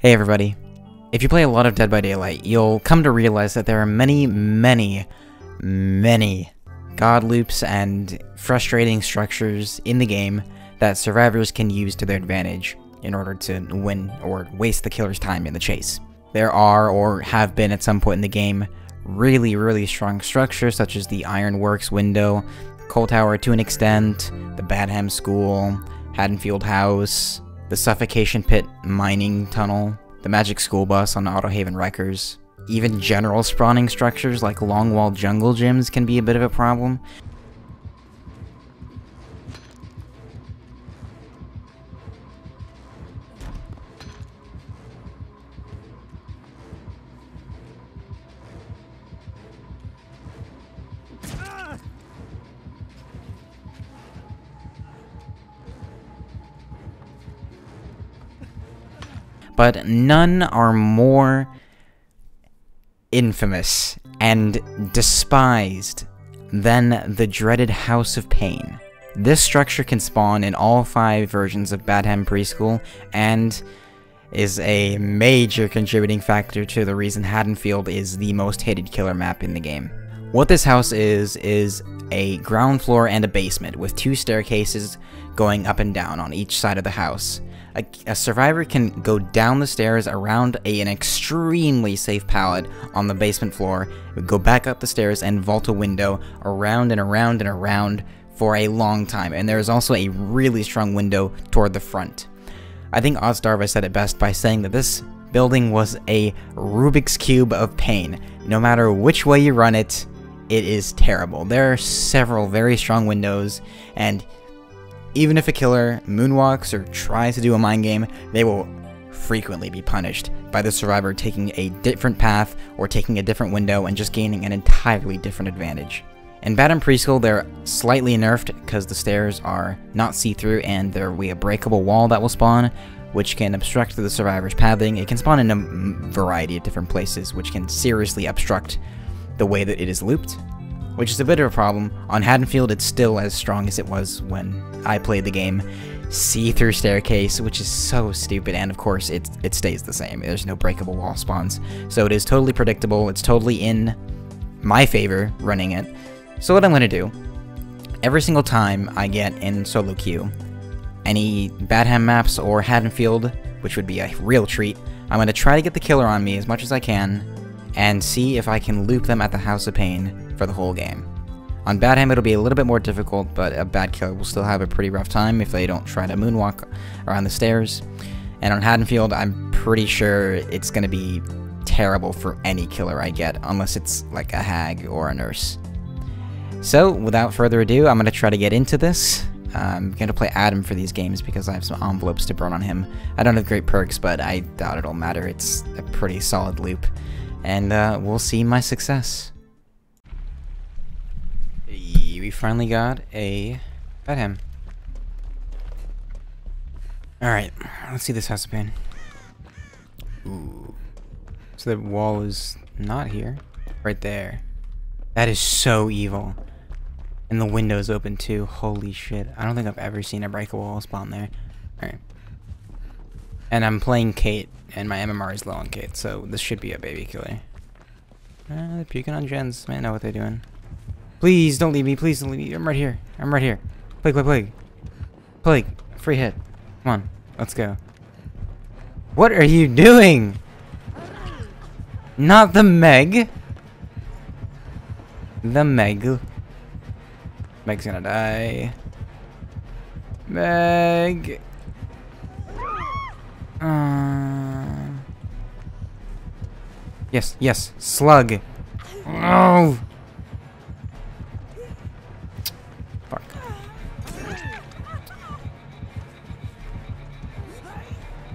Hey everybody. If you play a lot of Dead by Daylight, you'll come to realize that there are many, many, many god loops and frustrating structures in the game that survivors can use to their advantage in order to win or waste the killer's time in the chase. There are, or have been at some point in the game, really, really strong structures such as the Ironworks window, Coal Tower to an extent, the Badham School, Haddonfield House, the Suffocation Pit mining tunnel, the Magic School Bus on Autohaven Wreckers. Even general spawning structures like long wall jungle gyms can be a bit of a problem. But none are more infamous and despised than the dreaded House of Pain. This structure can spawn in all five versions of Badham Preschool and is a major contributing factor to the reason Haddonfield is the most hated killer map in the game. What this house is, is a ground floor and a basement with two staircases going up and down on each side of the house a, a survivor can go down the stairs around a, an extremely safe pallet on the basement floor, go back up the stairs and vault a window around and around and around for a long time. And there is also a really strong window toward the front. I think Otzdarva said it best by saying that this building was a Rubik's Cube of pain. No matter which way you run it, it is terrible. There are several very strong windows, and even if a killer moonwalks or tries to do a mind game, they will frequently be punished by the survivor taking a different path or taking a different window and just gaining an entirely different advantage. In Badham Preschool, they're slightly nerfed because the stairs are not see-through and there will be a breakable wall that will spawn, which can obstruct the survivor's pathing. It can spawn in a variety of different places, which can seriously obstruct the way that it is looped which is a bit of a problem. On Haddonfield, it's still as strong as it was when I played the game. See-through staircase, which is so stupid, and of course, it, it stays the same. There's no breakable wall spawns. So it is totally predictable. It's totally in my favor running it. So what I'm going to do, every single time I get in solo queue, any Badham maps or Haddonfield, which would be a real treat, I'm going to try to get the killer on me as much as I can, and see if I can loop them at the House of Pain for the whole game. On Badham, it'll be a little bit more difficult, but a bad killer will still have a pretty rough time if they don't try to moonwalk around the stairs. And on Haddonfield, I'm pretty sure it's going to be terrible for any killer I get, unless it's like a hag or a nurse. So, without further ado, I'm going to try to get into this. I'm going to play Adam for these games because I have some envelopes to burn on him. I don't have great perks, but I doubt it'll matter. It's a pretty solid loop. And uh, we'll see my success we finally got a Badham. Alright, let's see this house of pain. Ooh. So the wall is not here. Right there. That is so evil. And the window's open too. Holy shit. I don't think I've ever seen a breakable wall spawn there. Alright. And I'm playing Kate, and my MMR is low on Kate, so this should be a baby killer. Uh, they're puking on gens. Man, know what they're doing. Please don't leave me. Please don't leave me. I'm right here. I'm right here. Plague, plague, plague. Plague. Free hit. Come on. Let's go. What are you doing? Not the Meg. The Meg. Meg's gonna die. Meg. Uh, yes, yes. Slug. Oh.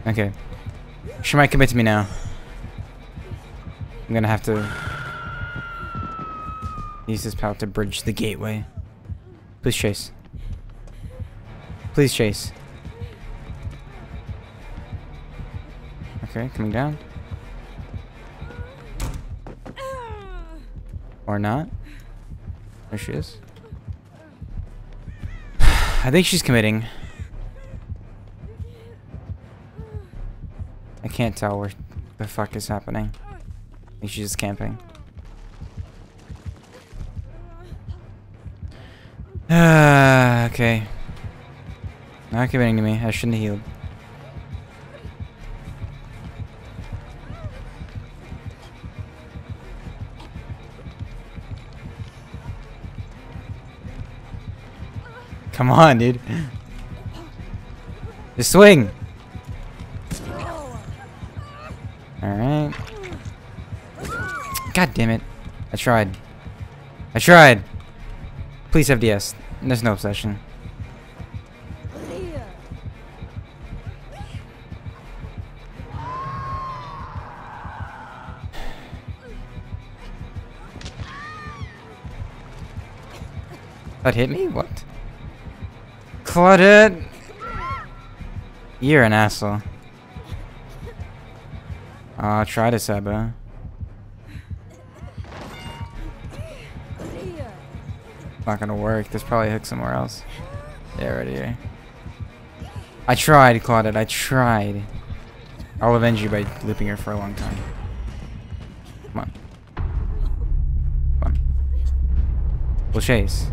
Okay. She might commit to me now. I'm gonna have to use this power to bridge the gateway. Please chase. Please chase. Okay, coming down. Or not. There she is. I think she's committing. Can't tell where the fuck is happening. I think she's just camping. Ah, okay. Not committing to me. I shouldn't have healed. Come on, dude. Just swing. God damn it. I tried. I tried. Please have DS. There's no obsession. That hit me? What? Claudette! You're an asshole. Uh, try to Not gonna work. There's probably a hook somewhere else. Yeah, right here. I tried, Claudette. I tried. I'll avenge you by looping her for a long time. Come on. Come on. We'll chase.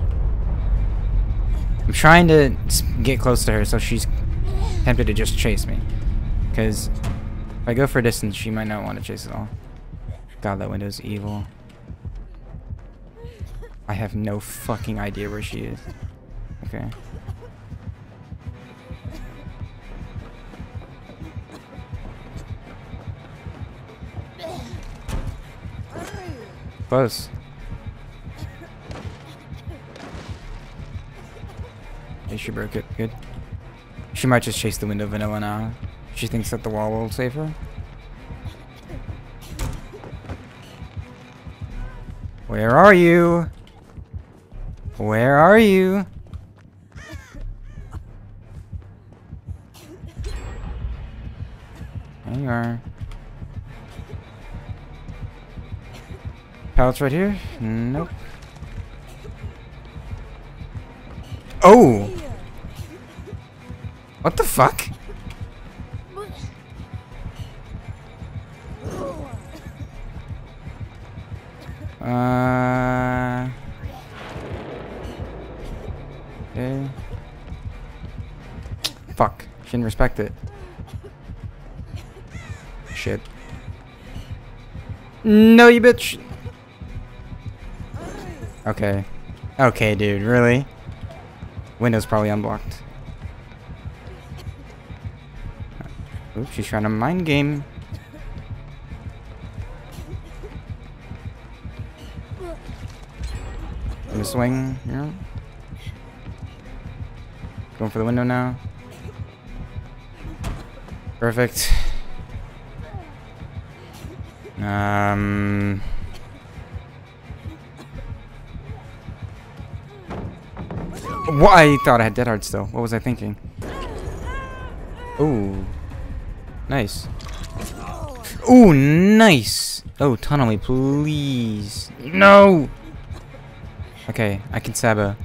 I'm trying to get close to her so she's tempted to just chase me. Because if I go for a distance, she might not want to chase at all. God, that window's evil. I have no fucking idea where she is. Okay. Close. Okay, she broke it. Good. She might just chase the window vanilla now. She thinks that the wall will save her. Where are you? Where are you? There you are. Pallets right here? Nope. Oh! What the fuck? Uh. She respect it. Shit. No, you bitch. Okay. Okay, dude. Really? Window's probably unblocked. Oops, she's trying to mind game. Gonna swing, yeah. Going for the window now. Perfect. Um. What? I thought I had dead hearts though. What was I thinking? Ooh. Nice. Ooh, nice. Oh, tunnel me, please. No! Okay, I can Saba.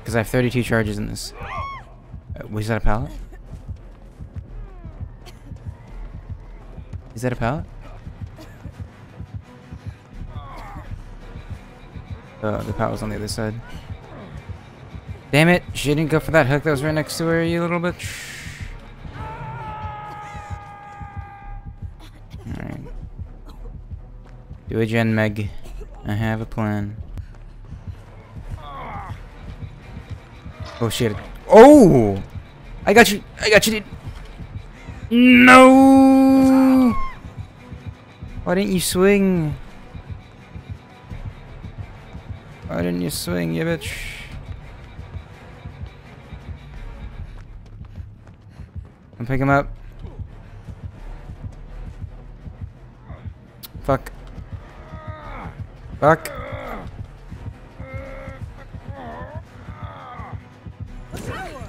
Because I have 32 charges in this. Uh, was that a pallet? Is that a pallet? Uh, the pallet was on the other side. Damn it! She didn't go for that hook that was right next to her, you little bitch. Alright. Do a gen meg. I have a plan. Oh shit. Oh! I got you! I got you, dude! No! Why didn't you swing? Why didn't you swing, you bitch? I'm pick him up. Fuck. Fuck.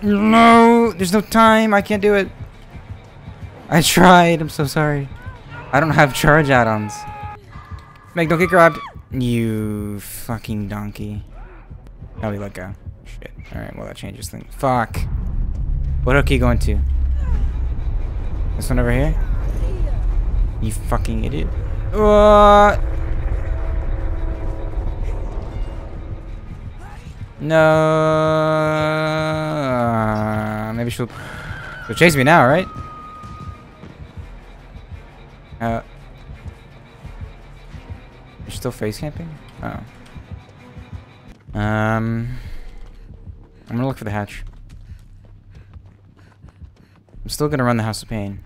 No, there's no time. I can't do it. I tried. I'm so sorry. I don't have charge add-ons. Meg, don't get grabbed. You fucking donkey. Do we let go? Shit. Alright, well that changes things. Fuck. What are you going to? This one over here? You fucking idiot. Uh, no. Maybe she'll, she'll chase me now, right? Uh, you're still face camping? Oh. Um, I'm gonna look for the hatch. I'm still gonna run the House of Pain.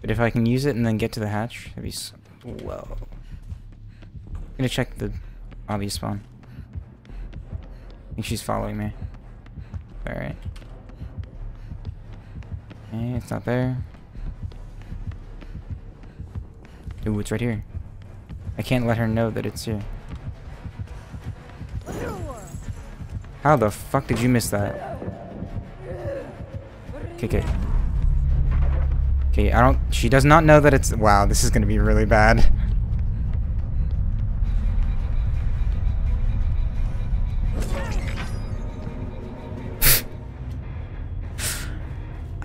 But if I can use it and then get to the hatch, that'd be so... Whoa. I'm gonna check the obvious spawn. I think she's following me. Alright. Okay, it's not there. Ooh, it's right here. I can't let her know that it's here. How the fuck did you miss that? Okay, okay. Okay, I don't... She does not know that it's... Wow, this is gonna be really bad.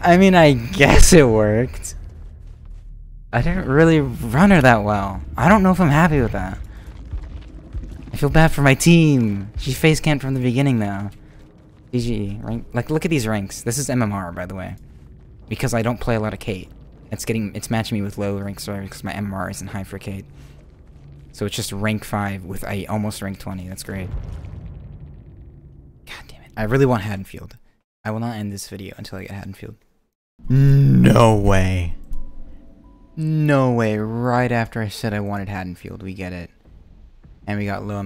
I mean, I guess it worked. I didn't really run her that well. I don't know if I'm happy with that. I feel bad for my team. She face camped from the beginning now. GG. Rank, like, look at these ranks. This is MMR, by the way. Because I don't play a lot of Kate. It's getting, it's matching me with low rank stars because my MMR isn't high for Kate. So it's just rank 5 with a almost rank 20. That's great. God damn it. I really want Haddonfield. I will not end this video until I get Haddonfield. No way. No way. Right after I said I wanted Haddonfield, we get it. And we got low.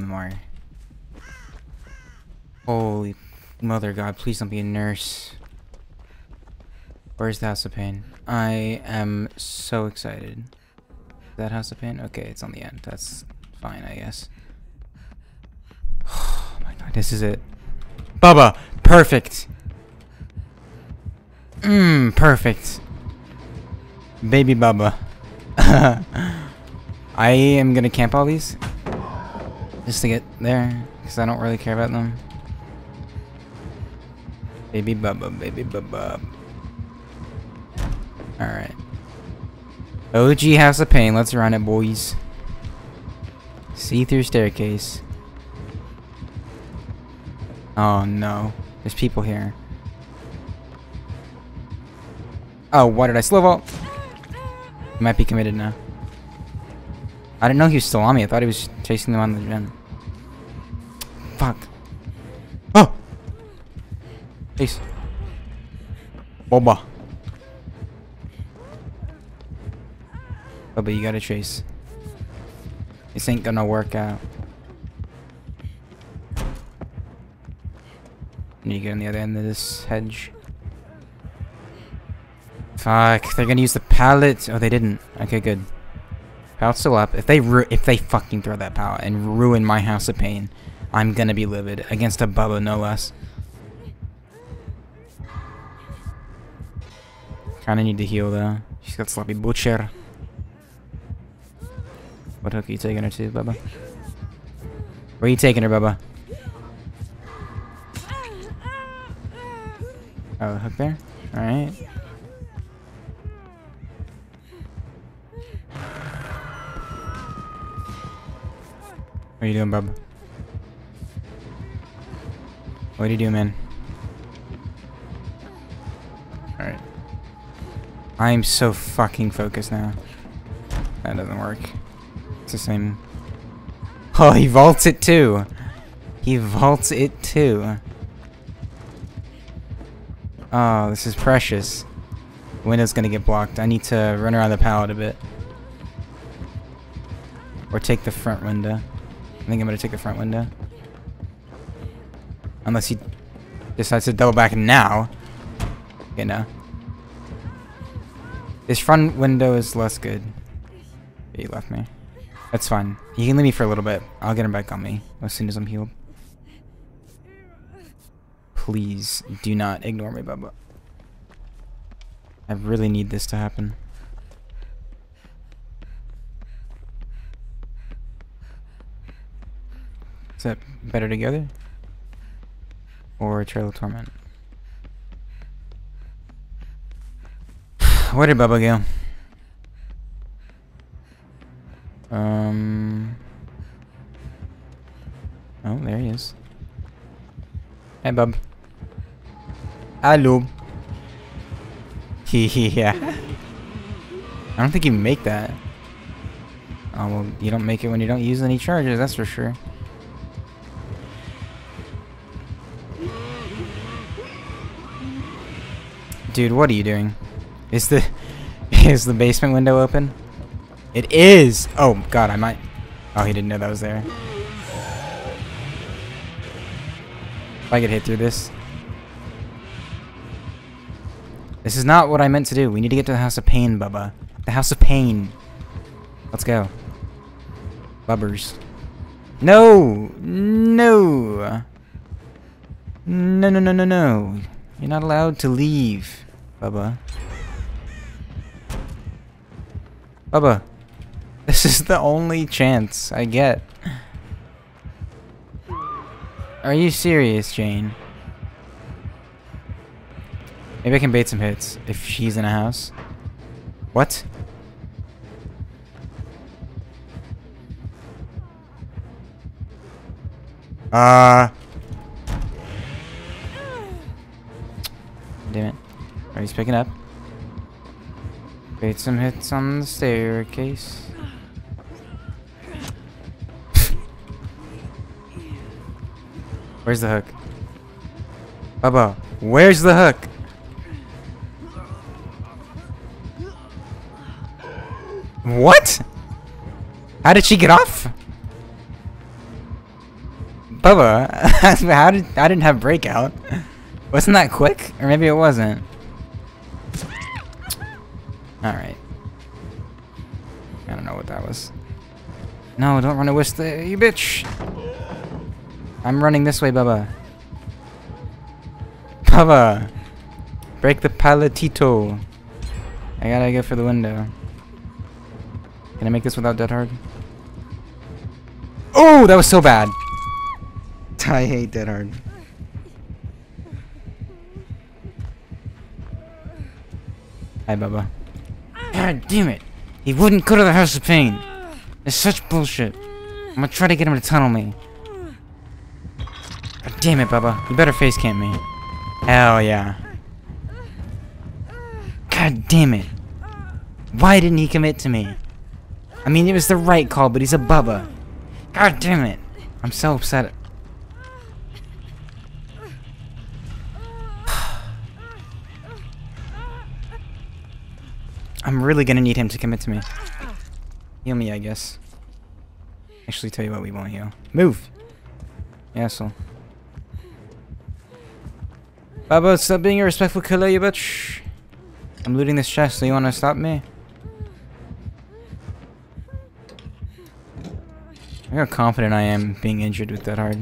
Holy mother god, please don't be a nurse. Where's the House of Pain? I am so excited. That House of Pain? Okay, it's on the end. That's fine, I guess. Oh my god, this is it. Bubba! Perfect! Mmm, perfect. Baby Bubba. I am gonna camp all these. Just to get there, because I don't really care about them. Baby Bubba, baby Bubba. Alright. OG House of Pain, let's run it, boys. See-through staircase. Oh no. There's people here. Oh, why did I slow vault? He might be committed now. I didn't know he was still on me. I thought he was chasing them on the gen. Fuck. Oh! Peace. Bubba. Bubba, you gotta chase. This ain't gonna work out. Need to get on the other end of this hedge. Uh, Fuck, they're gonna use the pallet. Oh, they didn't. Okay, good. Pallet's still up. If they if they fucking throw that pallet and ruin my house of pain, I'm gonna be livid. Against a Bubba, no less. Kinda need to heal though. She's got sloppy butcher. What hook are you taking her to, Bubba? Where are you taking her, Bubba? Oh, hook there? Alright. What are you doing, bub? What are you doing, man? Alright. I'm so fucking focused now. That doesn't work. It's the same. Oh, he vaults it too! He vaults it too. Oh, this is precious. Window's gonna get blocked. I need to run around the pallet a bit. Or take the front window. I think I'm gonna take the front window. Unless he decides to double back now. Okay, no. This front window is less good. He left me. That's fine. He can leave me for a little bit. I'll get him back on me as soon as I'm healed. Please do not ignore me, Bubba. I really need this to happen. Is that better together? Or Trail of Torment? Where did Bubba go? Um. Oh, there he is. Hey, bub. Hello. yeah. I don't think you make that. Oh, well, you don't make it when you don't use any charges, that's for sure. Dude, what are you doing? Is the is the basement window open? It is! Oh god, I might Oh, he didn't know that was there. If I get hit through this. This is not what I meant to do. We need to get to the House of Pain, Bubba. The House of Pain. Let's go. Bubbers. No! No! No, no, no, no, no. You're not allowed to leave, Bubba. Bubba. This is the only chance I get. Are you serious, Jane? Maybe I can bait some hits if she's in a house. What? Uh. You picking up? Bait some hits on the staircase. Where's the hook? Bubba, where's the hook? What? How did she get off? Bubba, how did I didn't have breakout? Wasn't that quick? Or maybe it wasn't. Alright. I don't know what that was. No, don't run away, you bitch! I'm running this way, Bubba. Bubba! Break the paletito. I gotta go for the window. Can I make this without dead hard? Oh, that was so bad. I hate Dead Hard. Hi, Bubba. God damn it! He wouldn't go to the House of Pain! It's such bullshit. I'm gonna try to get him to tunnel me. God damn it, Bubba. You better face camp me. Hell yeah. God damn it. Why didn't he commit to me? I mean, it was the right call, but he's a Bubba. God damn it. I'm so upset. Really gonna need him to commit to me. Heal me, I guess. Actually, tell you what, we won't heal. Move! Asshole. Baba, stop being a respectful killer, you bitch! I'm looting this chest, so you wanna stop me? Look how confident I am being injured with Dead Hard.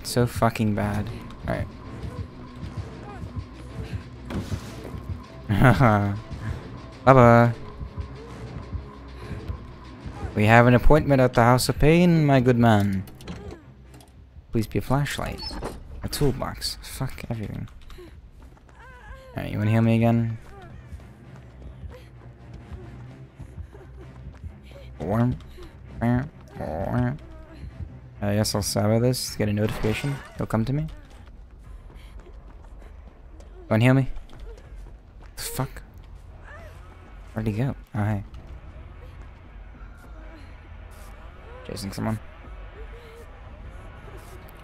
It's so fucking bad. Alright. Baba. We have an appointment at the House of Pain, my good man. Please be a flashlight. A toolbox. Fuck everything. Alright, you wanna heal me again? I guess uh, I'll salvo this, get a notification. He'll come to me. Wanna heal me? Fuck. Where'd he go? Oh, hey. Chasing someone.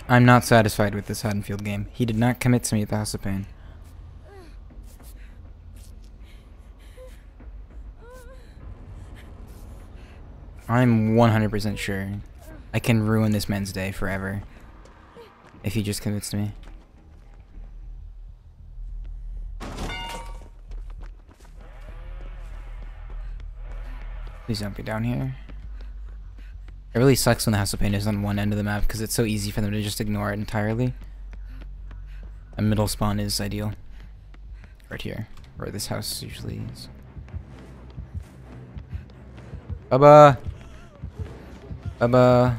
I'm not satisfied with this Haddonfield game. He did not commit to me at the House of Pain. I'm 100% sure I can ruin this man's day forever if he just commits to me. Please don't be down here. It really sucks when the House of Pain is on one end of the map because it's so easy for them to just ignore it entirely. A middle spawn is ideal. Right here, where this house usually is. Bubba! Bubba!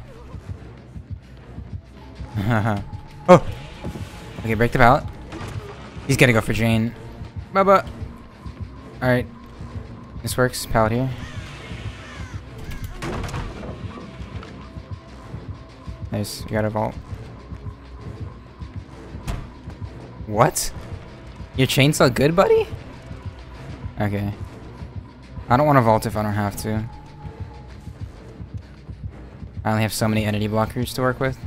oh! Okay, break the pallet. He's gonna go for Jane. Bubba! Alright. This works. Pallet here. Nice, you got a vault. What? Your chainsaw good, buddy? Okay. I don't want to vault if I don't have to. I only have so many entity blockers to work with.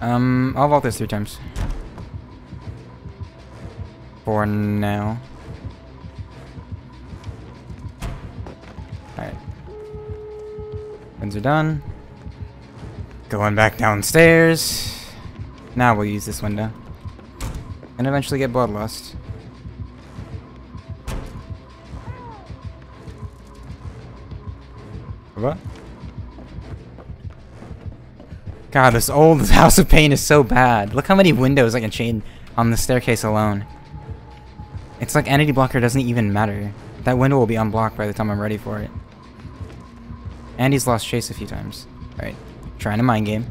Um, I'll vault this three times. For now. Alright. Winds are done. Going back downstairs. Now we'll use this window. And eventually get bloodlust. What? God, this old House of Pain is so bad. Look how many windows I can chain on the staircase alone. It's like entity blocker doesn't even matter. That window will be unblocked by the time I'm ready for it. And he's lost chase a few times. Alright, trying to mind game.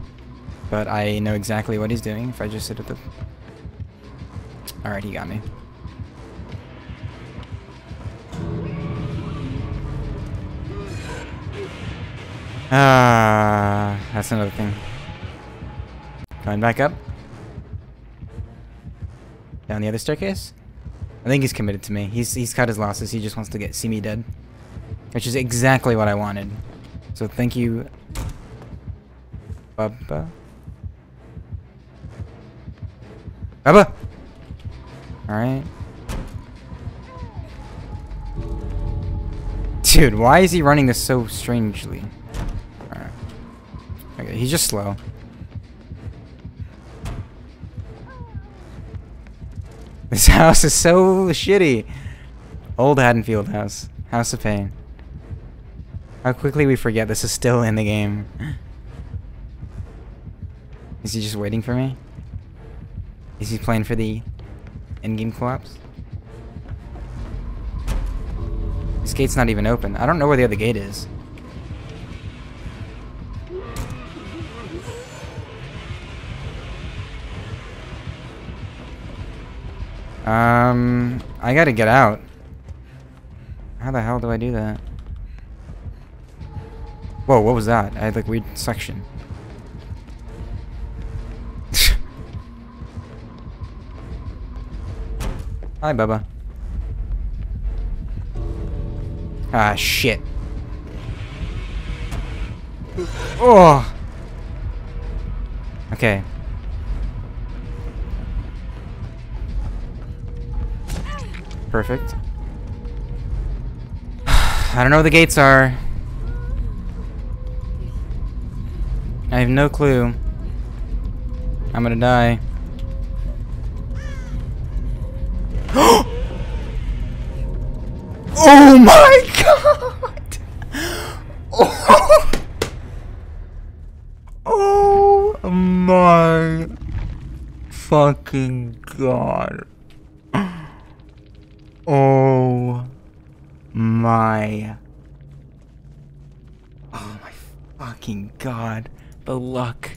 But I know exactly what he's doing if I just sit at the... Alright, he got me. Ah, that's another thing. Going back up. Down the other staircase. I think he's committed to me. He's he's cut his losses. He just wants to get see me dead. Which is exactly what I wanted. So thank you. Bubba. Bubba! Alright. Dude, why is he running this so strangely? Alright. Okay, he's just slow. This house is so shitty. Old Haddonfield house. House of Pain. How quickly we forget this is still in the game. Is he just waiting for me? Is he playing for the in-game collapse? This gate's not even open. I don't know where the other gate is. Um, I gotta get out. How the hell do I do that? Whoa, what was that? I had like weird suction. Hi, Bubba. Ah, shit. Oh! Okay. Perfect. I don't know where the gates are. I have no clue. I'm gonna die. oh my god! Oh, oh my fucking god. Oh my. Oh my fucking god. The luck.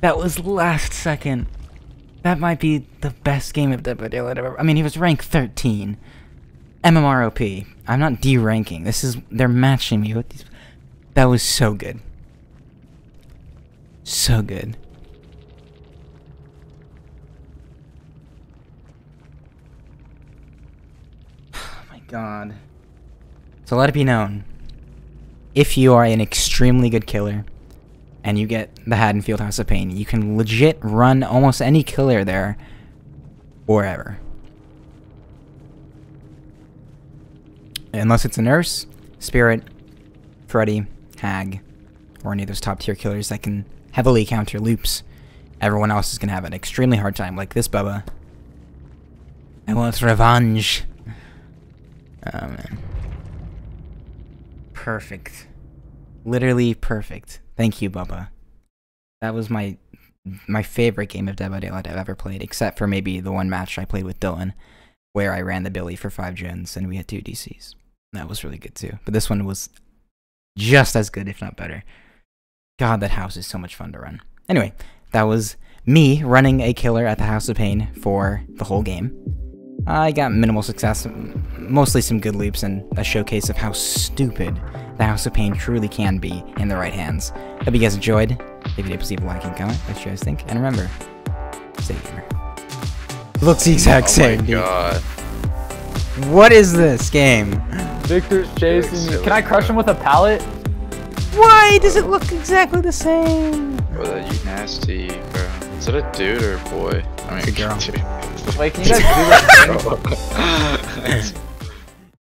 That was last second. That might be the best game of Dead by Daylight ever. I mean, he was ranked 13. MMROP. I'm not D-ranking. This is... They're matching me with these... That was so good. So good. Oh my god. So let it be known, if you are an extremely good killer, and you get the Haddonfield House of Pain, you can legit run almost any killer there, forever. Unless it's a nurse, spirit, Freddy, hag, or any of those top tier killers that can heavily counter loops, everyone else is going to have an extremely hard time, like this Bubba. I want revenge. Oh man. Perfect. Literally perfect. Thank you, Bubba. That was my my favorite game of Dead by Daylight I've ever played, except for maybe the one match I played with Dylan, where I ran the Billy for five gens and we had two DCs. That was really good too. But this one was just as good, if not better. God, that house is so much fun to run. Anyway, that was me running a killer at the House of Pain for the whole game. I got minimal success, mostly some good leaps and a showcase of how stupid the House of Pain truly can be in the right hands. Hope you guys enjoyed. If you did, please leave a like and comment. What you guys think. And remember, stay gamer. Looks the exact Oh same. my dude. god. What is this game? Victor's chasing me. Can I crush him with a pallet? Why does it look exactly the same? Bro, that you nasty, bro. Is that a dude or a boy? I mean, It's a girl. dude. Wait, can you guys do that? Bro.